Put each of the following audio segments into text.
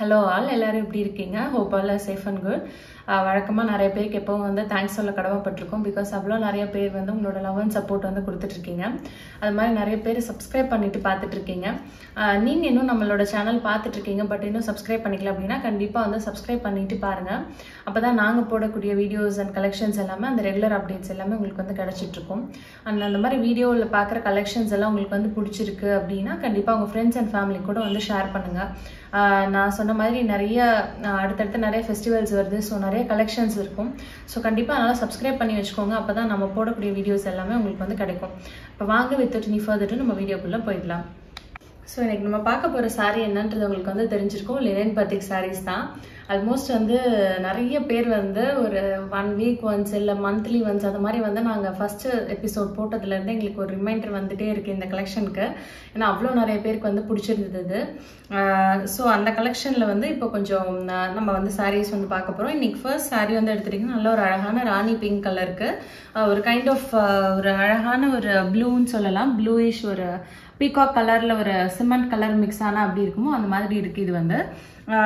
Hello all எல்லாரும் எப்படி இருக்கீங்க? Hope all safe and good வழக்கமாக நிறைய பேருக்கு எப்போவும் வந்து தேங்க்ஸ் சொல்ல கடமைப்பட்டிருக்கோம். பிகாஸ் அவ்வளோ நிறைய பேர் வந்து உங்களோட லவ் அண்ட் சப்போர்ட் வந்து கொடுத்துட்ருக்கீங்க. அது மாதிரி நிறைய பேர் சப்ஸ்கிரைப் பண்ணிட்டு பார்த்துட்ருக்கீங்க. நீங்கள் இன்னும் நம்மளோட சேனல் பார்த்துட்ருக்கீங்க பட் இன்னும் சப்ஸ்கிரைப் பண்ணிக்கல அப்படின்னா கண்டிப்பாக வந்து சப்ஸ்கிரைப் பண்ணிட்டு பாருங்கள் அப்போ தான் நாங்கள் போடக்கூடிய வீடியோஸ் அண்ட் கலெக்ஷன்ஸ் எல்லாமே அந்த ரெகுலர் அப்டேட்ஸ் எல்லாமே உங்களுக்கு வந்து கிடச்சிட்ருக்கும். அண்ட் அந்த மாதிரி வீடியோவில் பார்க்குற கலெக்ஷன்ஸ் எல்லாம் உங்களுக்கு வந்து பிடிச்சிருக்கு அப்படின்னா கண்டிப்பாக உங்கள் ஃப்ரெண்ட்ஸ் அண்ட் ஃபேமிலி கூட வந்து ஷேர் பண்ணுங்கள் நான் சொன்ன மாதிரி நிறைய அடுத்தடுத்து நிறைய ஃபெஸ்டிவல்ஸ் வருது. ஸோ நிறைய கலெக்ஷன்ஸ் இருக்கும். ஸோ கண்டிப்பாக அதனால் சப்ஸ்கிரைப் பண்ணி வச்சுக்கோங்க. அப்போ தான் நம்ம போடக்கூடிய வீடியோஸ் எல்லாமே உங்களுக்கு வந்து கிடைக்கும். இப்போ வாங்க வித் நீ ஃபர்தர்ட்டு நம்ம வீடியோக்குள்ளே போயிடலாம். ஸோ இன்றைக்கி நம்ம பார்க்க போகிற saree என்னன்றது உங்களுக்கு வந்து தெரிஞ்சிருக்கும். லினன் பத்திக் சாரீஸ் தான். ஆல்மோஸ்ட் வந்து நிறைய பேர் வந்து ஒரு ஒன் வீக் ஒன்ஸ் இல்லை மந்த்லி ஒன்ஸ் அது மாதிரி வந்து நாங்கள் ஃபஸ்ட்டு எபிசோட் போட்டதுலேருந்து எங்களுக்கு ஒரு ரிமைண்டர் வந்துகிட்டே இருக்குது இந்த கலெக்ஷனுக்கு ஏன்னா அவ்வளோ நிறைய பேருக்கு வந்து பிடிச்சிருந்தது ஸோ அந்த கலெக்ஷனில் வந்து இப்போ கொஞ்சம் நம்ம வந்து சாரீஸ் வந்து பார்க்க போகிறோம் இன்றைக்கி ஃபர்ஸ்ட் சாரீ வந்து எடுத்துட்டிங்கன்னா நல்ல ஒரு அழகான ராணி பிங்க் கலருக்கு ஒரு கைண்ட் ஆஃப் ஒரு அழகான ஒரு ப்ளூன்னு சொல்லலாம். ப்ளூயிஷ் ஒரு பீகாக் கலரில் ஒரு சிமெண்ட் கலர் மிக்ஸ் ஆனால் அப்படி இருக்குமோ அந்த மாதிரி இருக்குது இது வந்து.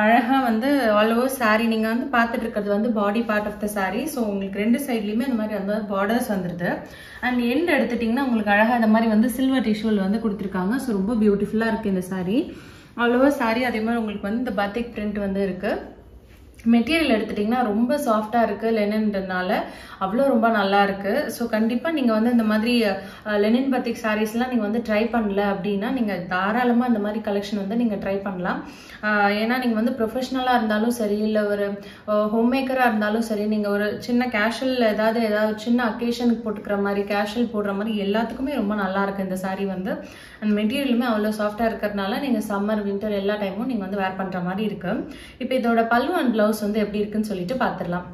அழகாக வந்து ஆல் ஓவர் saree. நீங்கள் வந்து பார்த்துட்டு இருக்கிறது வந்து body part of the saree so உங்களுக்கு ரெண்டு சைட்லேயுமே அந்த மாதிரி அந்த பார்டர்ஸ் வந்துடுது அண்ட் எண்ட் எடுத்துட்டிங்கன்னா உங்களுக்கு அழகாக இந்த மாதிரி வந்து சில்வர் டிஷ்யூவில் வந்து கொடுத்துருக்காங்க. ஸோ ரொம்ப பியூட்டிஃபுல்லாக இருக்குது இந்த சாரீ ஆல் ஓவர் அதே மாதிரி உங்களுக்கு வந்து இந்த பத்திக் பிரிண்ட் வந்து இருக்குது மெட்டீரியல் எடுத்துட்டிங்கன்னா ரொம்ப சாஃப்டாக இருக்குது லெனின்றதுனால அவ்வளோ ரொம்ப நல்லா இருக்குது ஸோ கண்டிப்பாக நீங்கள் வந்து இந்த மாதிரி லெனின் பத்திக் சாரீஸ்லாம் நீங்கள் வந்து ட்ரை பண்ணல அப்படின்னா நீங்கள் தாராளமாக இந்த மாதிரி கலெக்ஷன் வந்து நீங்கள் ட்ரை பண்ணலாம். ஏன்னா நீங்கள் வந்து ப்ரொஃபஷ்னலாக இருந்தாலும் சரி இல்லை ஒரு ஹோம் மேக்கராக இருந்தாலும் சரி நீங்கள் ஒரு சின்ன கேஷுவல் ஏதாவது ஏதாவது சின்ன அக்கேஷனுக்கு போட்டுக்கிற மாதிரி கேஷுவல் போடுற மாதிரி எல்லாத்துக்குமே ரொம்ப நல்லாயிருக்கு இந்த சாரீ வந்து. அந்த மெட்டீரியலுமே அவ்வளோ சாஃப்டாக இருக்கிறதுனால நீங்கள் சம்மர் வின்டர் எல்லா டைமும் நீங்கள் வந்து வேர் பண்ணுற மாதிரி இருக்குது இப்போ இதோட பல்லு அண்ட் ப்ளவுஸ் வந்து எப்படி இருக்குன்னு சொல்லிட்டு பார்த்துடலாம்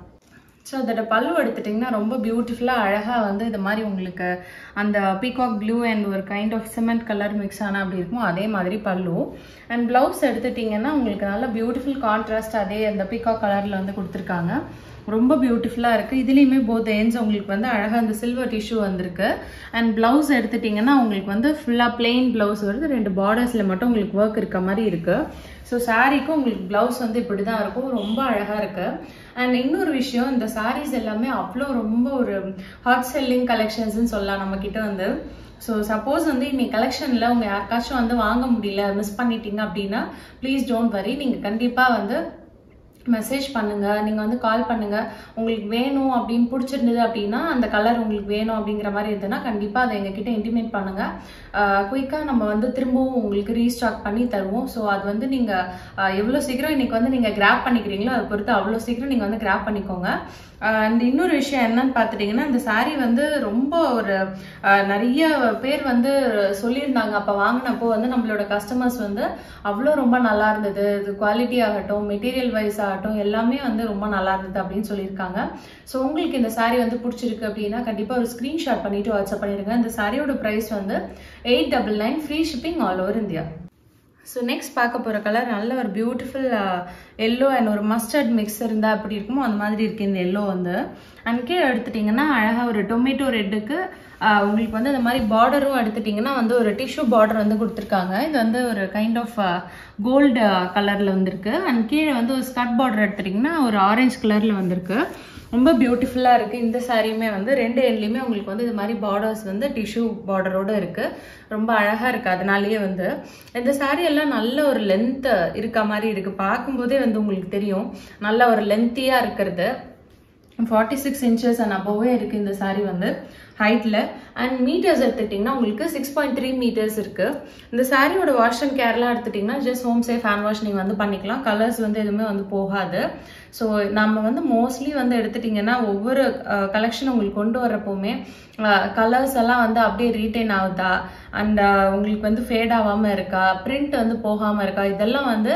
ஸோ அதோட பல்லு எடுத்துட்டிங்கன்னா ரொம்ப பியூட்டிஃபுல்லாக அழகாக வந்து இது மாதிரி உங்களுக்கு அந்த பீகாக் ப்ளூ அண்ட் ஒரு kind of cement colour mix ஆனால் அப்படி இருக்குமோ அதே மாதிரி பல்லு அண்ட் ப்ளவுஸ் எடுத்துட்டிங்கன்னா உங்களுக்கு நல்ல பியூட்டிஃபுல் கான்ட்ராஸ்ட் அதே அந்த பீகாக் கலரில் வந்து கொடுத்துருக்காங்க. ரொம்ப பியூட்டிஃபுல்லாக இருக்குது இதுலேயுமே போத் ஏன்ஸ் உங்களுக்கு வந்து அழகாக அந்த சில்வர் டிஷ்யூ வந்திருக்கு. அண்ட் ப்ளவுஸ் எடுத்துட்டிங்கன்னா உங்களுக்கு வந்து ஃபுல்லாக பிளெயின் ப்ளவுஸ் வருது. ரெண்டு பார்டர்ஸில் மட்டும் உங்களுக்கு ஒர்க் இருக்க மாதிரி இருக்குது ஸோ சாரீக்கும் உங்களுக்கு ப்ளவுஸ் வந்து இப்படி தான் இருக்கும். ரொம்ப அழகாக இருக்குது அண்ட் இன்னொரு விஷயம் இந்த சாரீஸ் எல்லாமே அவ்வளோ ரொம்ப ஒரு ஹாட் செல்லிங் கலெக்ஷன்ஸ்னு சொல்லலாம் நம்மக்கிட்ட வந்து. ஸோ சப்போஸ் வந்து இன்னைக்கு கலெக்ஷனில் உங்கள் யாருக்காச்சும் வந்து வாங்க முடியல மிஸ் பண்ணிட்டீங்க அப்படின்னா ப்ளீஸ் டோன்ட் வரி நீங்கள் கண்டிப்பாக வந்து மெசேஜ் பண்ணுங்க நீங்க வந்து கால் பண்ணுங்க. உங்களுக்கு வேணும் அப்படின்னு பிடிச்சிருந்தது அப்படின்னா அந்த கலர் உங்களுக்கு வேணும் அப்படிங்கிற மாதிரி இருந்ததுன்னா கண்டிப்பா அதை எங்ககிட்ட இன்டிமேட் பண்ணுங்க. குயிக்கா நம்ம வந்து திரும்பவும் உங்களுக்கு ரீஸ்டாக் பண்ணி தருவோம். ஸோ அது வந்து நீங்க எவ்வளோ எவ்வளவு சீக்கிரம் இன்னைக்கு வந்து நீங்க கிராப் பண்ணிக்கிறீங்களோ அதை பொறுத்து அவ்வளவு சீக்கிரம் நீங்க வந்து கிராப் பண்ணிக்கோங்க. அண்ட் இன்னொரு விஷயம் என்னன்னு பார்த்துட்டிங்கன்னா இந்த saree வந்து ரொம்ப ஒரு நிறைய பேர் வந்து சொல்லியிருந்தாங்க. அப்போ வாங்கினப்போ வந்து நம்மளோட கஸ்டமர்ஸ் வந்து அவ்வளோ ரொம்ப நல்லா இருந்தது. இது குவாலிட்டி ஆகட்டும் மெட்டீரியல் வைஸ் ஆகட்டும் எல்லாமே வந்து ரொம்ப நல்லா இருந்தது அப்படின்னு சொல்லியிருக்காங்க. ஸோ உங்களுக்கு இந்த சாரீ வந்து பிடிச்சிருக்கு அப்படின்னா கண்டிப்பாக ஒரு ஸ்க்ரீன்ஷாட் பண்ணிட்டு வாட்ஸ்அப் பண்ணிடுங்க. இந்த சாரியோட ப்ரைஸ் வந்து eight double nine free shipping all over India so next பார்க்க போகிற கலர் நல்ல ஒரு பியூட்டிஃபுல் எல்லோ அண்ட் ஒரு மஸ்டர்ட் மிக்ஸ் இருந்தால் எப்படி இருக்குமோ அந்த மாதிரி இருக்குது இந்த எல்லோ வந்து. அண்ட் கீழே எடுத்துட்டிங்கன்னா அழகாக ஒரு டொமேட்டோ ரெட்டுக்கு உங்களுக்கு வந்து இந்த மாதிரி பார்டரும் எடுத்துட்டிங்கன்னா வந்து ஒரு டிஷ்யூ பார்டர் வந்து கொடுத்துருக்காங்க. இது வந்து ஒரு கைண்ட் ஆஃப் கோல்டு கலரில் வந்திருக்கு. அண்ட் கீழே வந்து ஒரு ஸ்கர்ட் பார்டர் எடுத்துட்டிங்கன்னா ஒரு ஆரஞ்சு கலரில் வந்திருக்கு. ரொம்ப பியூட்டிஃபுல்லாக இருக்குது இந்த சாரியுமே வந்து ரெண்டு எண்ட்லேயுமே உங்களுக்கு வந்து இது மாதிரி பார்டர்ஸ் வந்து டிஷ்யூ பார்டரோடு இருக்குது ரொம்ப அழகாக இருக்குது அதனாலேயே வந்து. இந்த saree எல்லாம் நல்ல ஒரு லென்த்து இருக்க மாதிரி இருக்குது பார்க்கும்போதே வந்து உங்களுக்கு தெரியும். நல்ல ஒரு லென்த்தியாக இருக்கிறது. Forty six inches and above இருக்குது இந்த saree வந்து ஹைட்டில் அண்ட் மீட்டர்ஸ் எடுத்துட்டிங்கன்னா உங்களுக்கு சிக்ஸ் பாயிண்ட் த்ரீ மீட்டர்ஸ் இருக்குது இந்த சாரியோட வாஷ் அண்ட் கேர்லாம் எடுத்துட்டிங்கன்னா just home safe hand wash நீங்கள் வந்து பண்ணிக்கலாம். கலர்ஸ் வந்து எதுவுமே வந்து போகாது. ஸோ நம்ம வந்து மோஸ்ட்லி வந்து எடுத்துட்டிங்கன்னா ஒவ்வொரு கலெக்ஷன் உங்களுக்கு கொண்டு வரப்போமே கலர்ஸ் எல்லாம் வந்து அப்படியே ரீட்டைன் ஆகுதா? அண்ட் உங்களுக்கு வந்து ஃபேட் ஆகாமல் இருக்கா? பிரிண்ட் வந்து போகாமல் இருக்கா? இதெல்லாம் வந்து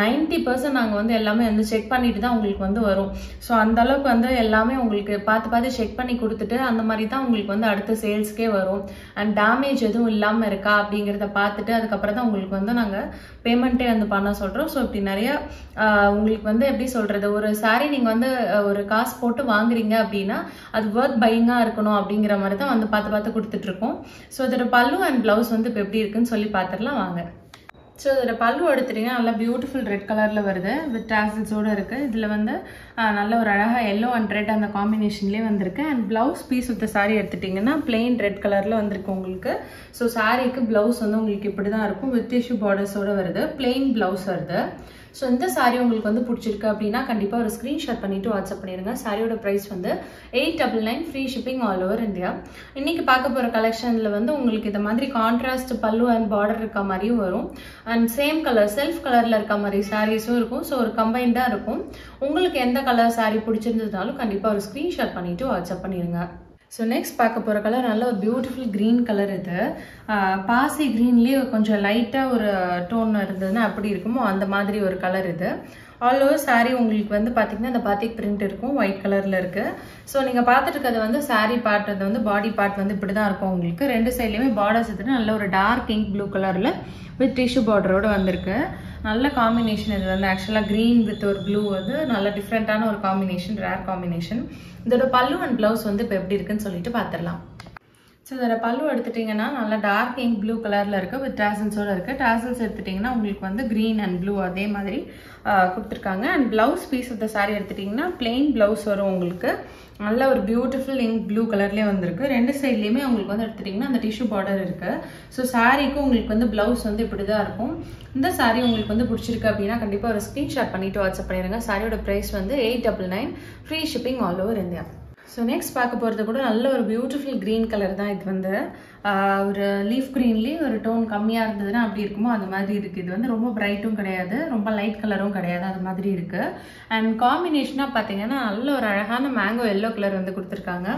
நைன்டி பர்சன்ட் நாங்கள் வந்து எல்லாமே வந்து செக் பண்ணிட்டு தான் உங்களுக்கு வந்து வரும். ஸோ அந்த அளவுக்கு வந்து எல்லாமே உங்களுக்கு பார்த்து பார்த்து செக் பண்ணி கொடுத்துட்டு அந்த மாதிரி தான் உங்களுக்கு வந்து அடுத்த சேல்ஸ்க்கே வரும். அண்ட் டேமேஜ் எதுவும் இல்லாமல் இருக்கா? அப்படிங்கிறத பார்த்துட்டு அதுக்கப்புறம் தான் உங்களுக்கு வந்து நாங்கள் பேமெண்ட்டே வந்து பண்ண சொல்கிறோம் ஸோ இப்படி நிறைய உங்களுக்கு வந்து எப்படி சொல்கிறது ஒரு சாரீ நீங்கள் வந்து ஒரு காசு போட்டு வாங்குறீங்க அப்படின்னா அது ஒர்த் பையிங்காக இருக்கணும் அப்படிங்கிற மாதிரி தான் வந்து பார்த்து பார்த்து கொடுத்துட்ருக்கோம். ஸோ இதோட பல்லு அண்ட் ப்ளவுஸ் வந்து இப்போ எப்படி இருக்குன்னு சொல்லி பார்த்துடலாம் வாங்க. ஸோ இதோட பல்லு எடுத்துட்டிங்கன்னா நல்லா பியூட்டிஃபுல் ரெட் கலரில் வருது வித் டாசல்ஸோடு இருக்குது இதில் வந்து நல்ல ஒரு அழகாக எல்லோ அண்ட் ரெட் அந்த காம்பினேஷன்லேயே வந்திருக்கு. And blouse piece of saree எடுத்துட்டிங்கன்னா பிளெயின் ரெட் கலரில் வந்திருக்கு உங்களுக்கு. ஸோ சாரீக்கு ப்ளவுஸ் வந்து உங்களுக்கு இப்படி தான் இருக்கும் வித் டிஷ்யூ பார்டர்ஸோடு வருது. பிளெயின் ப்ளவுஸ் வருது. ஸோ இந்த சாரீ உங்களுக்கு வந்து பிடிச்சிருக்கு அப்படின்னா கண்டிப்பாக ஒரு ஸ்க்ரீன்ஷாட் பண்ணிட்டு வாட்ஸ்அப் பண்ணிடுங்க சாரியோட ப்ரைஸ் வந்து eight double nine free shipping all over India இன்னைக்கு பார்க்க போகிற கலெக்ஷனில் வந்து உங்களுக்கு இந்த மாதிரி கான்ட்ராஸ்ட் பல்லு அண்ட் பார்டர் இருக்க மாதிரியும் வரும். அண்ட் சேம் கலர் செல்ஃப் கலரில் இருக்க மாதிரி சாரீஸும் இருக்கும். ஸோ ஒரு கம்பைன்டாக இருக்கும். உங்களுக்கு எந்த கலர் saree பிடிச்சிருந்ததுனாலும் கண்டிப்பாக ஒரு ஸ்க்ரீன்ஷாட் பண்ணிட்டு வாட்ஸ்அப் பண்ணிடுங்க ஸோ நெக்ஸ்ட் பார்க்க போகிற கலர் நல்ல ஒரு பியூட்டிஃபுல் க்ரீன் கலர் இது. பாசி க்ரீன்லேயே கொஞ்சம் லைட்டாக ஒரு டோன் இருந்ததுன்னா அப்படி இருக்குமோ அந்த மாதிரி ஒரு கலர் இது. ஆல் ஓவர் சாரீ உங்களுக்கு வந்து பார்த்தீங்கன்னா இந்த பாத்திக் பிரிண்ட் இருக்கும் ஒயிட் கலரில் இருக்குது ஸோ நீங்கள் பார்த்துட்டு இருக்கிறது வந்து சாரீ பார்ட் அது வந்து பாடி பார்ட் வந்து இப்படி தான் இருக்கும் உங்களுக்கு. ரெண்டு சைட்லேயுமே பார்டர்ஸ் எடுத்துட்டு நல்ல ஒரு டார்க் இங்க் ப்ளூ கலரில் வித் டிஷ்யூ பார்டரோடு வந்திருக்கு. நல்ல காம்பினேஷன் இது வந்து ஆக்சுவலாக க்ரீன் வித் ஒரு ப்ளூ வந்து நல்ல டிஃப்ரெண்ட்டான ஒரு காம்பினேஷன் ரேர் காம்பினேஷன் இதோட பல்லு அண்ட் ப்ளவுஸ் வந்து இப்போ எப்படி இருக்குன்னு சொல்லிட்டு பார்த்துடலாம் ஸோ இதோட பல்லு எடுத்துட்டிங்கன்னா நல்லா டார்க் இங்க் ப்ளூ கலரில் இருக்குது வித் டாசல்ஸோட இருக்குது டாசல்ஸ் எடுத்துட்டிங்கன்னா உங்களுக்கு வந்து க்ரீன் அண்ட் ப்ளூ அதே மாதிரி கொடுத்துருக்காங்க. And blouse piece of the saree எடுத்துட்டிங்கன்னா பிளெயின் ப்ளவுஸ் வரும் உங்களுக்கு. நல்ல ஒரு பியூட்டிஃபுல் இங்க் ப்ளூ கலர்லேயே வந்திருக்கு. ரெண்டு சைட்லேயுமே உங்களுக்கு வந்து எடுத்துட்டிங்கன்னா அந்த டிஷ்யூ பார்டர் இருக்குது ஸோ சாரீக்கும் உங்களுக்கு வந்து ப்ளவுஸ் வந்து இப்படி தான் இருக்கும். இந்த சாரீ உங்களுக்கு வந்து பிடிச்சிருக்கு அப்படின்னா கண்டிப்பாக ஒரு ஸ்க்ரீன்ஷாட் பண்ணிட்டு வாட்ஸ்அப் பண்ணிடுங்க சாரியோட ப்ரைஸ் வந்து eight double nine free shipping all over India so next பார்க்க போகிறது கூட நல்ல ஒரு பியூட்டிஃபுல் க்ரீன் கலர் தான் இது வந்து. ஒரு லீஃப் க்ரீன்லேயே ஒரு டோன் கம்மியாக இருந்ததுன்னா அப்படி இருக்குமோ அந்த மாதிரி இருக்குது இது வந்து ரொம்ப ப்ரைட்டும் கிடையாது ரொம்ப லைட் கலரும் கிடையாது அது மாதிரி இருக்குது அண்ட் காம்பினேஷனாக பார்த்தீங்கன்னா நல்ல ஒரு அழகான மேங்கோ எல்லோ கலர் வந்து கொடுத்துருக்காங்க.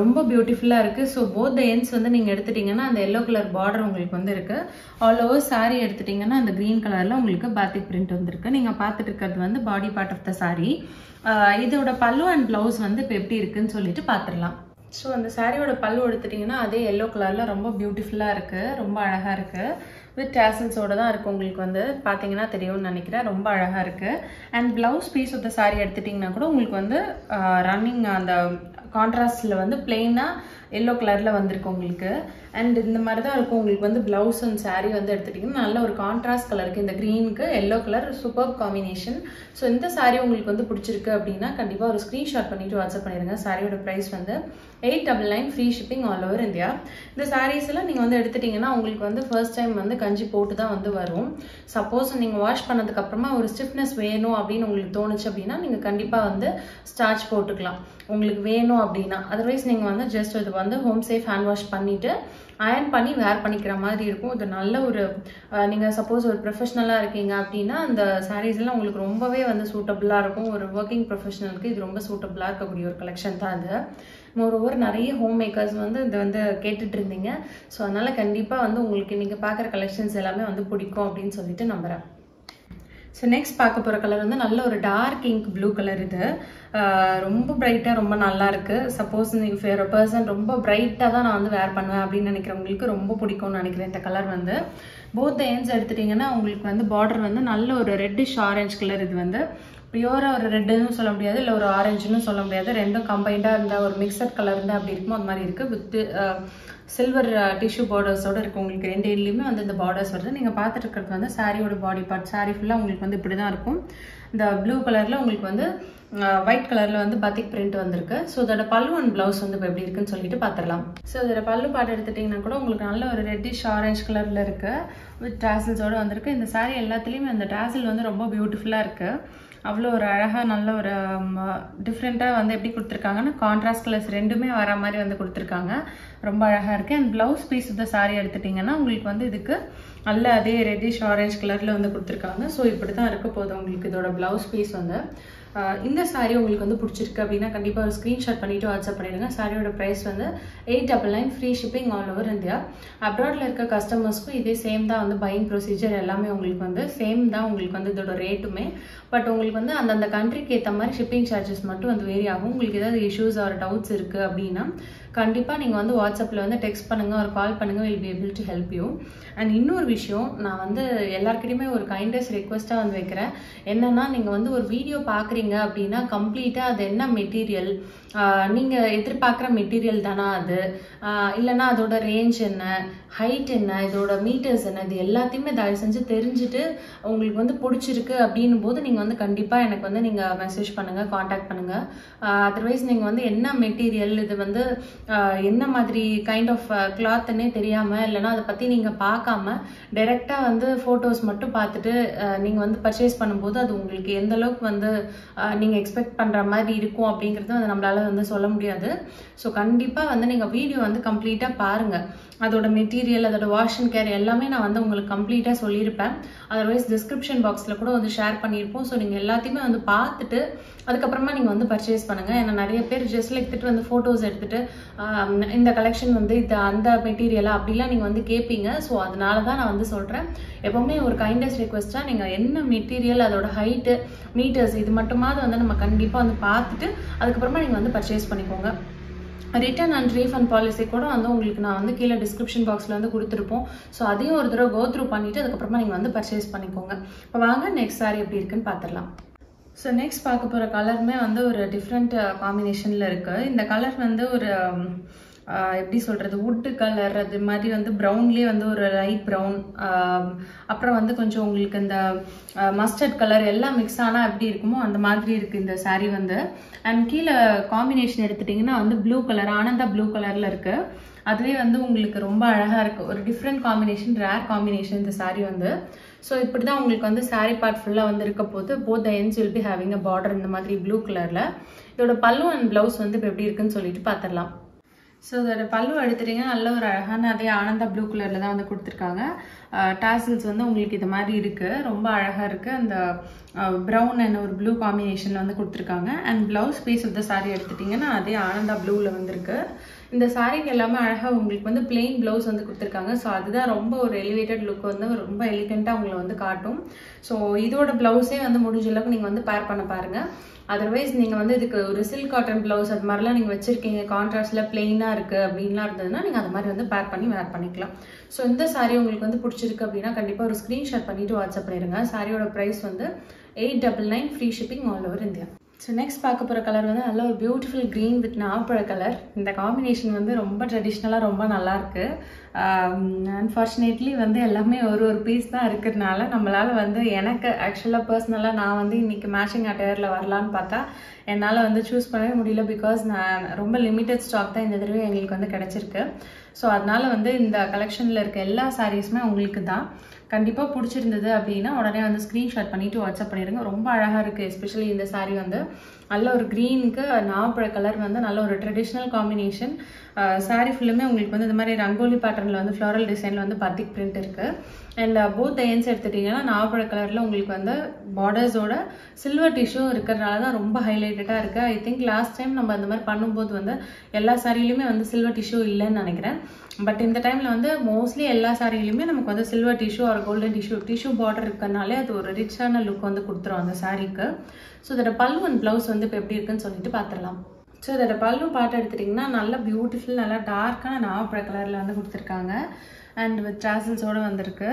ரொம்ப பியூட்டிஃபுல்லாக இருக்குது ஸோ போத் த எண்ட்ஸ் வந்து நீங்கள் எடுத்துட்டிங்கன்னா அந்த எல்லோ கலர் பார்டர் உங்களுக்கு வந்து இருக்குது ஆல் ஓவர் saree எடுத்துட்டிங்கன்னா அந்த க்ரீன் கலரில் உங்களுக்கு பாத்திக் பிரிண்ட் வந்துருக்கு. நீங்கள் பார்த்துட்டு இருக்கிறது வந்து body part of the saree. இதோட பல்லு அண்ட் ப்ளவுஸ் வந்து இப்போ எப்படி இருக்குன்னு சொல்லிட்டு பார்த்துடலாம் ஸோ அந்த சாரியோட பல்லு எடுத்துட்டிங்கன்னா அதே எல்லோ கலரில் ரொம்ப பியூட்டிஃபுல்லாக இருக்குது ரொம்ப அழகாக இருக்குது வித் டேசல்ஸோட தான் இருக்குது உங்களுக்கு வந்து. பார்த்தீங்கன்னா தெரியும்னு நினைக்கிறேன். ரொம்ப அழகாக இருக்குது and blouse piece of the எடுத்துட்டிங்கன்னா கூட உங்களுக்கு வந்து ரன்னிங் அந்த கான்ட்ராஸ்டில் வந்து பிளெயினாக எல்லோ கலரில் வந்திருக்கு உங்களுக்கு. அண்ட் இந்த மாதிரி தான் இருக்கும். உங்களுக்கு வந்து ப்ளவுஸ் அண்ட் saree வந்து எடுத்துட்டிங்கன்னா நல்ல ஒரு கான்ட்ராஸ்ட் கலருக்கு இந்த க்ரீனுக்கு yellow colour super combination so இந்த சாரீ உங்களுக்கு வந்து பிடிச்சிருக்கு அப்படின்னா கண்டிப்பாக ஒரு ஸ்க்ரீன்ஷாட் பண்ணிட்டு வாட்ஸ்அப் பண்ணிடுங்க சாரியோட ப்ரைஸ் வந்து eight double nine free shipping all over India இந்த சாரீஸில் எல்லாம் நீங்கள் வந்து எடுத்துட்டிங்கன்னா உங்களுக்கு வந்து ஃபர்ஸ்ட் டைம் வந்து கஞ்சி போட்டு தான் வந்து வரும். சப்போஸ் நீங்கள் வாஷ் பண்ணதுக்கப்புறமா ஒரு ஸ்டிஃப்னஸ் வேணும் அப்படின்னு உங்களுக்கு தோணுச்சு அப்படின்னா நீங்கள் கண்டிப்பாக வந்து ஸ்டார்ச் போட்டுக்கலாம். உங்களுக்கு வேணும் அப்படின்னா. அதர்வைஸ் நீங்கள் வந்து ஜஸ்ட் இது வந்து ஹோம் சேஃப் ஹேண்ட் வாஷ் பண்ணிவிட்டு அயர்ன் பண்ணி வேர் பண்ணிக்கிற மாதிரி இருக்கும். இது நல்ல ஒரு நீங்கள் சப்போஸ் ஒரு ப்ரொஃபஷ்னலாக இருக்கீங்க அப்படின்னா அந்த சாரீஸ்லாம் உங்களுக்கு ரொம்பவே வந்து சூட்டபுளாக இருக்கும். ஒரு ஒர்க்கிங் ப்ரொஃபஷனலுக்கு இது ரொம்ப சூட்டபுளாக இருக்கக்கூடிய ஒரு கலெக்ஷன் தான் அது மோரோவர் நிறைய ஹோம் மேக்கர்ஸ் வந்து இது வந்து கேட்டுட்டு இருந்தீங்க. ஸோ அதனால் கண்டிப்பாக வந்து உங்களுக்கு நீங்கள் பார்க்குற கலெக்ஷன்ஸ் எல்லாமே வந்து பிடிக்கும் அப்படின்னு சொல்லிட்டு நம்புகிறேன் ஸோ நெக்ஸ்ட் பார்க்க போகிற கலர் வந்து நல்ல ஒரு டார்க் இங்க் ப்ளூ கலர் இது. ரொம்ப பிரைட்டாக ரொம்ப நல்லா இருக்குது சப்போஸ் இஃப் ஒரு பர்சன் ரொம்ப பிரைட்டாக தான் நான் வந்து வேர் பண்ணுவேன் அப்படின்னு நினைக்கிறவங்களுக்கு ரொம்ப பிடிக்கும்னு நினைக்கிறேன் இந்த கலர் வந்து. போத் த எடுத்துட்டிங்கன்னா உங்களுக்கு வந்து பார்டர் வந்து நல்ல ஒரு ரெட்டிஷ் ஆரஞ்சு கலர் இது வந்து. பியூராக ஒரு ரெட்டுன்னு சொல்ல முடியாது இல்லை ஒரு ஆரஞ்சுன்னு சொல்ல முடியாது. ரெண்டும் கம்பைண்டாக இருந்தால் ஒரு மிக்சட் கலர் இருந்தால் அப்படி இருக்குமோ அது மாதிரி இருக்குது வித் சில்வர் டிஷ்யூ uh, பார்டர்ஸோட இருக்குது உங்களுக்கு ரெண்டு இடத்துலையுமே வந்து இந்த பார்டர்ஸ் வருது. நீங்கள் பார்த்துட்டு இருக்கிறது வந்து சாரியோட பாடி பார்ட் சாரி ஃபுல்லாக உங்களுக்கு வந்து இப்படி தான் இருக்கும். இந்த ப்ளூ கலரில் உங்களுக்கு வந்து uh, ஒயிட் கலரில் வந்து பத்திக் பிரிண்ட் வந்திருக்கு. ஸோ இதோட பல்லு அண்ட் ப்ளவுஸ் வந்து இப்போ எப்படி இருக்குன்னு சொல்லிட்டு பார்த்துடலாம். ஸோ இதோட பல்லு பாட்டு எடுத்துட்டிங்கன்னா கூட உங்களுக்கு நல்ல ஒரு ரெட்டிஷ் ஆரஞ்சு கலரில் இருக்குது வித் டாசல்ஸோட வந்திருக்கு. இந்த சாரீ எல்லாத்துலேயுமே அந்த டாசல் வந்து ரொம்ப பியூட்டிஃபுல்லாக இருக்குது அவ்வளோ ஒரு அழகாக நல்ல ஒரு um, டிஃப்ரெண்ட்டாக வந்து எப்படி கொடுத்துருக்காங்கன்னா கான்ட்ராஸ்ட் கலர்ஸ் ரெண்டுமே வர மாதிரி வந்து கொடுத்துருக்காங்க. ரொம்ப அழகாக இருக்குது அண்ட் ப்ளவுஸ் பீஸ் இந்த சாரீ எடுத்துட்டிங்கன்னா உங்களுக்கு வந்து இதுக்கு நல்ல அதே ரெட்டிஷ் ஆரஞ்சு கலரில் வந்து கொடுத்துருக்காங்க. ஸோ இப்படி தான் இருக்க போதும் உங்களுக்கு இதோட ப்ளவுஸ் பீஸ் வந்து. இந்த சாரீ உங்களுக்கு வந்து பிடிச்சிருக்கு அப்படின்னா கண்டிப்பாக ஒரு ஸ்க்ரீன்ஷாட் பண்ணிவிட்டு வாட்ஸ்அப் பண்ணிடுங்க. சாரியோட ப்ரைஸ் வந்து eight double nine free shipping all over India அப்ராடில் இருக்க கஸ்டமர்ஸ்க்கும் இதே சேம் தான் வந்து பையிங் ப்ரொசீஜர் எல்லாமே உங்களுக்கு வந்து சேம் தான் உங்களுக்கு வந்து இதோட ரேட்டுமே பட் உங்களுக்கு வந்து அந்தந்த கண்ட்ரிக்கு ஏற்ற மாதிரி ஷிப்பிங் சார்ஜஸ் மட்டும் வந்து வேரி ஆகும். உங்களுக்கு ஏதாவது இஷ்யூஸ் ஆர் டவுட்ஸ் இருக்குது அப்படின்னா கண்டிப்பாக நீங்கள் வந்து வாட்ஸ்அப்பில் வந்து டெக்ஸ்ட் பண்ணுங்கள் ஒரு கால் பண்ணுங்கள் will be able to help you and இன்னொரு விஷயம் நான் வந்து எல்லாருக்கிட்டையுமே ஒரு கைண்டஸ் ரெக்வஸ்ட்டாக வந்து வைக்கிறேன். என்னன்னா நீங்கள் வந்து ஒரு வீடியோ பார்க்குறீங்க அப்படின்னா கம்ப்ளீட்டாக அது என்ன மெட்டீரியல் நீங்கள் எதிர்பார்க்குற மெட்டீரியல் தானா அது? இல்லைன்னா அதோட ரேஞ்ச் என்ன? ஹைட் என்ன இதோட மீட்டர்ஸ் என்ன இது எல்லாத்தையுமே தயவு செஞ்சு தெரிஞ்சுட்டு உங்களுக்கு வந்து பிடிச்சிருக்கு அப்படின்னும் போது நீங்கள் வந்து கண்டிப்பாக எனக்கு வந்து நீங்கள் மெசேஜ் பண்ணுங்கள் காண்டாக்ட் பண்ணுங்கள் அதர்வைஸ் நீங்கள் வந்து என்ன மெட்டீரியல் இது வந்து என்ன மாதிரி கைண்ட் ஆஃப் கிளாத்துன்னே தெரியாமல் இல்லைன்னா அதை பற்றி நீங்கள் பார்க்காம டைரெக்டாக வந்து ஃபோட்டோஸ் மட்டும் பார்த்துட்டு நீங்கள் வந்து பர்ச்சேஸ் பண்ணும்போது அது உங்களுக்கு எந்த அளவுக்கு வந்து நீங்கள் எக்ஸ்பெக்ட் பண்ணுற மாதிரி இருக்கும் அப்படிங்கிறது வந்து நம்மளால் வந்து சொல்ல முடியாது. ஸோ கண்டிப்பாக வந்து நீங்கள் வீடியோ வந்து கம்ப்ளீட்டாக பாருங்கள் அதோட மெட்டீரியல் அதோட வாஷ் அண்ட் கேர் எல்லாமே நான் வந்து உங்களுக்கு கம்ப்ளீட்டாக சொல்லியிருப்பேன். அதர்வைஸ் டிஸ்கிரிப்ஷன் பாக்ஸில் கூட வந்து ஷேர் பண்ணியிருப்போம். ஸோ நீங்கள் எல்லாத்தையுமே வந்து பார்த்துட்டு அதுக்கப்புறமா நீங்கள் வந்து பர்ச்சேஸ் பண்ணுங்கள் ஏன்னா நிறைய பேர் ட்ரெஸ்ஸில் எடுத்துகிட்டு வந்து ஃபோட்டோஸ் எடுத்துகிட்டு இந்த கலெக்ஷன் வந்து இது அந்த மெட்டீரியலாக அப்படிலாம் நீங்கள் வந்து கேட்பீங்க ஸோ அதனால தான் நான் வந்து சொல்கிறேன் எப்போவுமே ஒரு கைண்டஸ்ட் ரிக்வெஸ்ட்டாக நீங்கள் என்ன மெட்டீரியல் அதோட ஹைட்டு மீட்டர்ஸ் இது மட்டுமாவது வந்து நம்ம கண்டிப்பாக வந்து பார்த்துட்டு அதுக்கப்புறமா நீங்கள் வந்து பர்ச்சேஸ் பண்ணிக்கோங்க. ரிட்டர்ன் அண்ட் ரீஃபண்ட் பாலிசி கூட வந்து உங்களுக்கு நான் வந்து கீழே டிஸ்கிரிப்ஷன் பாக்ஸில் வந்து கொடுத்துருப்போம். ஸோ அதையும் ஒரு தடவை கோ த்ரூ பண்ணிவிட்டு அதுக்கப்புறமா நீங்கள் வந்து பர்ச்சேஸ் பண்ணிக்கோங்க. இப்போ வாங்க நெக்ஸ்ட் சாரி எப்படி இருக்குன்னு பார்த்துடலாம். ஸோ நெக்ஸ்ட் பார்க்க போகிற கலருமே வந்து ஒரு டிஃப்ரெண்ட் காம்பினேஷனில் இருக்குது இந்த கலர் வந்து ஒரு um, எப்படி சொல்கிறது வுட்டு கலர் அது மாதிரி வந்து ப்ரௌன்லேயே வந்து ஒரு லைட் ப்ரௌன் அப்புறம் வந்து கொஞ்சம் உங்களுக்கு இந்த மஸ்டர்ட் கலர் எல்லாம் மிக்ஸ் ஆனால் எப்படி இருக்குமோ அந்த மாதிரி இருக்குது இந்த saree வந்து. அண்ட் கீழே காம்பினேஷன் எடுத்துட்டிங்கன்னா வந்து ப்ளூ கலர் ஆனந்தா ப்ளூ கலரில் இருக்குது அதுவே வந்து உங்களுக்கு ரொம்ப அழகாக இருக்குது ஒரு டிஃப்ரெண்ட் காம்பினேஷன் ரேர் காம்பினேஷன் இந்த சாரீ வந்து. ஸோ இப்படி தான் உங்களுக்கு வந்து சாரீ பார்ட் ஃபுல்லாக வந்து இருக்க போது both the ends will be having a border இந்த மாதிரி ப்ளூ கலரில் இதோட பல்லு அண்ட் ப்ளவுஸ் வந்து இப்போ எப்படி இருக்குன்னு சொல்லிட்டு பார்த்துடலாம் ஸோ அதோட பல்லு எடுத்துட்டிங்கன்னா நல்ல ஒரு அழகான அதே ஆனந்தா ப்ளூ கலரில் தான் வந்து கொடுத்துருக்காங்க. டாசில்ஸ் வந்து உங்களுக்கு இது மாதிரி இருக்குது ரொம்ப அழகாக இருக்குது அந்த ப்ரௌன் அண்ட் ஒரு ப்ளூ காம்பினேஷனில் வந்து கொடுத்துருக்காங்க. And blouse piece of the எடுத்துட்டிங்கன்னா அதே ஆனந்தா ப்ளூவில் வந்திருக்கு. இந்த சாரீங்க எல்லாமே அழகாக உங்களுக்கு வந்து பிளெயின் ப்ளவுஸ் வந்து கொடுத்துருக்காங்க. ஸோ அதுதான் ரொம்ப ஒரு எலிவேட்டட் லுக் வந்து ரொம்ப எலிகெண்ட்டாக உங்களை வந்து காட்டும். ஸோ இதோட ப்ளவுஸே வந்து முடிஞ்ச அளவுக்கு நீங்கள் வந்து பேர் பண்ண பாருங்கள் அதர்வைஸ் நீங்கள் வந்து இதுக்கு ஒரு சில்க் காட்டன் ப்ளவுஸ் அது மாதிரிலாம் நீங்கள் வச்சுருக்கீங்க. கான்ட்ராஸ்டில் பிளெயினாக இருக்குது அப்படின்லாம் இருந்ததுன்னா நீங்கள் அது மாதிரி வந்து பேர் பண்ணி வேர் பண்ணிக்கலாம். ஸோ இந்த சாரீ உங்களுக்கு வந்து பிடிச்சிருக்கு அப்படின்னா கண்டிப்பாக ஒரு ஸ்க்ரீன்ஷாட் பண்ணிவிட்டு வாட்ஸ்அப் பண்ணிடுங்க சாரியோட ப்ரைஸ் வந்து eight double nine free shipping all over India so next பார்க்க போகிற கலர் வந்து நல்ல ஒரு பியூட்டிஃபுல் க்ரீன் வித் நாப்பழ கலர் இந்த காம்பினேஷன் வந்து ரொம்ப ட்ரெடிஷ்னலாக ரொம்ப நல்லாயிருக்கு அன்ஃபார்ச்சுனேட்லி um, வந்து எல்லாமே ஒரு ஒரு பீஸ் தான் இருக்கிறதுனால நம்மளால் வந்து எனக்கு ஆக்சுவலாக பர்சனலாக நான் வந்து இன்னைக்கு மேட்சிங் அட்டையரில் வரலான்னு பார்த்தா என்னால் வந்து சூஸ் பண்ணவே முடியல பிகாஸ் நான் ரொம்ப லிமிட்டட் ஸ்டாக் தான் இந்த தடவை எங்களுக்கு வந்து கிடச்சிருக்கு. ஸோ அதனால வந்து இந்த கலெக்ஷனில் இருக்க எல்லா சாரீஸுமே உங்களுக்கு தான். கண்டிப்பாக பிடிச்சிருந்தது அப்படின்னா உடனே வந்து ஸ்க்ரீன்ஷாட் பண்ணிவிட்டு வாட்ஸ்அப் பண்ணிடுங்க. ரொம்ப அழகாக இருக்குது எஸ்பெஷலி இந்த சாரீ வந்து. நல்ல ஒரு க்ரீனுக்கு நாவப்பழ கலர் வந்து நல்ல ஒரு ட்ரெடிஷ்னல் காம்பினேஷன் சாரீ ஃபுல்லுமே உங்களுக்கு வந்து இந்த மாதிரி ரங்கோலி பேட்டர்னில் வந்து ஃப்ளோரல் டிசைனில் வந்து பத்திக் பிரிண்ட் இருக்குது அண்ட் போத் uh, தையன்ஸ் எடுத்துட்டிங்கன்னா நாவப்பழ கலரில் உங்களுக்கு வந்து பார்டர்ஸோட சில்வர் டிஷ்யூ இருக்கிறனால தான் ரொம்ப ஹைலைட்டடாக இருக்குது ஐ திங்க் லாஸ்ட் டைம் நம்ம அந்த மாதிரி பண்ணும்போது வந்து எல்லா சாரிலையுமே வந்து சில்வர் டிஷ்யூ இல்லைன்னு நினைக்கிறேன். பட் இந்த டைமில் வந்து மோஸ்ட்லி எல்லா சாரிலையுமே நமக்கு வந்து சில்வர் டிஷ்யூ ஒரு கோல்டன் டிஷ்யூ டிஷ்யூ பார்டர் இருக்கிறனாலே அது ஒரு ரிச்சான லுக் வந்து கொடுத்துரும் அந்த சாரீக்கு ஸோ இதோட பல்லு அண்ட் ப்ளவுஸ் வந்து இப்போ எப்படி இருக்குன்னு சொல்லிட்டு பார்த்துடலாம் ஸோ இதோட பல்லு பாட்டு எடுத்துட்டிங்கன்னா நல்லா பியூட்டிஃபுல் நல்லா டார்க்கான நாவப்பழ கலரில் வந்து கொடுத்துருக்காங்க. அண்ட் வித் ட்ராசல்ஸோடு வந்திருக்கு.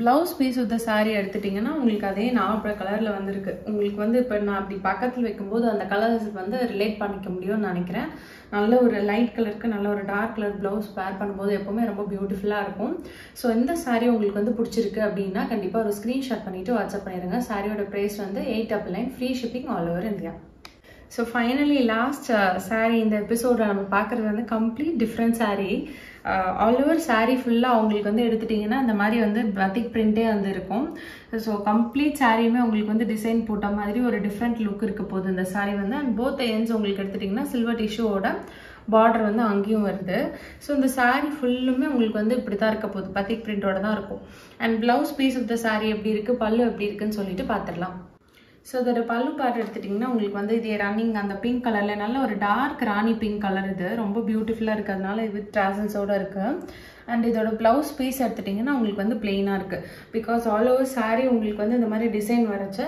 ப்ளவுஸ் பீஸ் வித் சாரீ எடுத்துட்டிங்கன்னா உங்களுக்கு அதே நாவப்பழ கலரில் வந்திருக்கு. உங்களுக்கு வந்து இப்போ நான் அப்படி பக்கத்தில் வைக்கும்போது அந்த கலர்ஸ் வந்து ரிலேட் பண்ணிக்க முடியும்னு நினைக்கிறேன். நல்ல ஒரு லைட் கலருக்கு நல்ல ஒரு டார்க் கலர் ப்ளவுஸ் பேர் பண்ணும்போது எப்போவுமே ரொம்ப பியூட்டிஃபுல்லாக இருக்கும். ஸோ இந்த சாரீ உங்களுக்கு வந்து பிடிச்சிருக்கு அப்படின்னா கண்டிப்பாக ஒரு ஸ்க்ரீன்ஷாட் பண்ணிவிட்டு வாட்ஸ்அப் பண்ணிடுங்க சாரியோட ப்ரைஸ் வந்து eight double nine free shipping all over India so finally last saree இந்த எபிசோட நம்ம பார்க்குறது வந்து complete different saree all over saree ஃபுல்லாக அவங்களுக்கு வந்து எடுத்துட்டிங்கன்னா இந்த மாதிரி வந்து பத்திக் பிரிண்டே வந்து இருக்கும். ஸோ கம்ப்ளீட் சாரியுமே உங்களுக்கு வந்து டிசைன் போட்ட மாதிரி ஒரு டிஃப்ரெண்ட் லுக் இருக்க போகுது. இந்த சாரீ வந்து அண்ட் போத் எண்ட்ஸ் உங்களுக்கு எடுத்துட்டிங்கன்னா சில்வர் டிஷ்யூவோட பார்டர் வந்து அங்கேயும் வருது. ஸோ இந்த சாரீ ஃபுல்லுமே உங்களுக்கு வந்து இப்படி தான் இருக்க போகுது. பத்திக் பிரிண்டோட தான் இருக்கும். And blouse piece of the saree எப்படி இருக்குது பல்லு எப்படி இருக்குன்னு சொல்லிட்டு பார்த்துடலாம். ஸோ அதோட பல்லு பார்ட் எடுத்துட்டிங்கன்னா உங்களுக்கு வந்து இது ரன்னிங் அந்த பிங்க் கலரில் நல்ல ஒரு டார்க் ராணி பிங்க் கலர் இது. ரொம்ப பியூட்டிஃபுல்லாக இருக்கிறதுனால வித் ட்ராசல்ஸோடு இருக்குது அண்ட் இதோட ப்ளவுஸ் பீஸ் எடுத்துட்டிங்கன்னா உங்களுக்கு வந்து பிளெயினாக இருக்குது பிகாஸ் ஆல் ஓவர் saree உங்களுக்கு வந்து இந்த மாதிரி டிசைன் வரைச்ச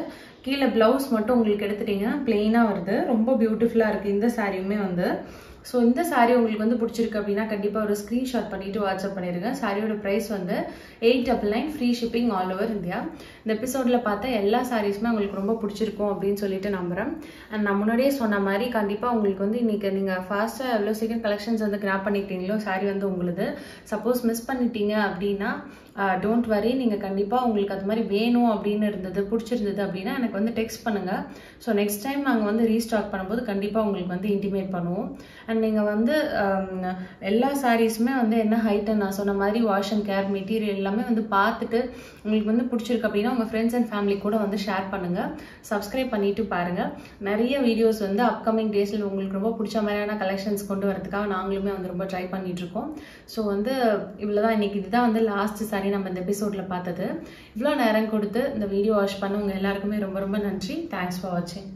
கீழே ப்ளவுஸ் மட்டும் உங்களுக்கு எடுத்துட்டிங்கன்னா பிளெயினாக வருது. ரொம்ப பியூட்டிஃபுல்லாக இருக்குது இந்த சாரியுமே வந்து. ஸோ இந்த சாரீ உங்களுக்கு வந்து பிடிச்சிருக்கு அப்படின்னா கண்டிப்பாக ஒரு ஸ்க்ரீன்ஷாட் பண்ணிட்டு வாட்ஸ்அப் பண்ணிடுங்க சாரியோட ப்ரைஸ் வந்து eight double nine free shipping all over India இந்த எபிசோடில் பார்த்தா எல்லா சாரீஸுமே உங்களுக்கு ரொம்ப பிடிச்சிருக்கும் அப்படின்னு சொல்லிட்டு நம்புகிறேன் அண்ட் நான் முன்னாடியே சொன்ன மாதிரி கண்டிப்பாக உங்களுக்கு வந்து இன்றைக்கி நீங்கள் ஃபாஸ்ட்டாக எவ்வளோ சீக்கிரம் கலெக்ஷன்ஸ் வந்து கிராப் பண்ணிக்கிட்டீங்களோ சாரி வந்து உங்களுது. சப்போஸ் மிஸ் பண்ணிட்டீங்க அப்படின்னா டோன்ட் வரி நீங்கள் கண்டிப்பாக உங்களுக்கு அது மாதிரி வேணும் அப்படின்னு இருந்தது பிடிச்சிருந்தது அப்படின்னா எனக்கு வந்து டெக்ஸ்ட் பண்ணுங்கள் ஸோ நெக்ஸ்ட் டைம் நாங்கள் வந்து ரீஸ்டாக் பண்ணும்போது கண்டிப்பாக உங்களுக்கு வந்து இன்டிமேட் பண்ணுவோம். அண்ட் நீங்கள் வந்து um, எல்லா சாரீஸுமே வந்து என்ன ஹைட்டு நான் சொன்ன மாதிரி வாஷ் அண்ட் கேர் மெட்டீரியல் எல்லாமே வந்து பார்த்துட்டு உங்களுக்கு வந்து பிடிச்சிருக்கு அப்படின்னா உங்கள் ஃப்ரெண்ட்ஸ் அண்ட் ஃபேமிலி கூட வந்து ஷேர் பண்ணுங்கள் சப்ஸ்கிரைப் பண்ணிவிட்டு பாருங்கள் நிறைய வீடியோஸ் வந்து அப்கமிங் டேஸில் உங்களுக்கு ரொம்ப பிடிச்ச மாதிரியான கலெக்ஷன்ஸ் கொண்டு வரதுக்காக நாங்களுமே வந்து ரொம்ப ட்ரை பண்ணிகிட்ருக்கோம் ஸோ வந்து இவ்வளோதான் இன்றைக்கி இதுதான் வந்து லாஸ்ட் சாரி நம்ம இந்த எபிசோடில் பார்த்தது. இவ்வளோ நேரம் கொடுத்து இந்த வீடியோ வாஷ் பண்ண உங்கள் எல்லாருக்குமே ரொம்ப ரொம்ப நன்றி. தேங்க்ஸ் ஃபார் வாட்சிங்